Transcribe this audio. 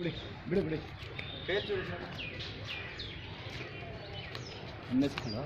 ಬಿಡಿ ಬಿಡಿ ಬಿಡಿ. ಅನ್ನಿಸ್ಕೊಂಡ